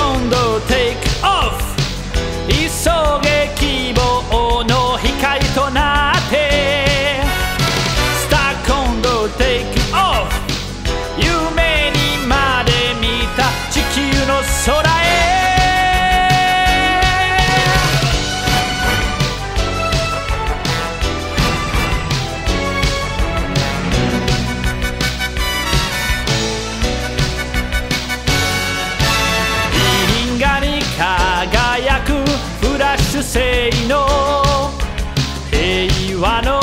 con urbano.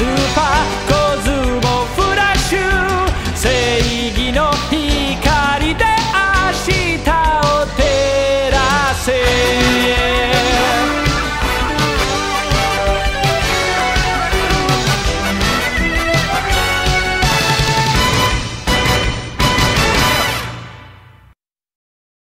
スーパーコズモフラッシュ。正義の光で明日を照らせ。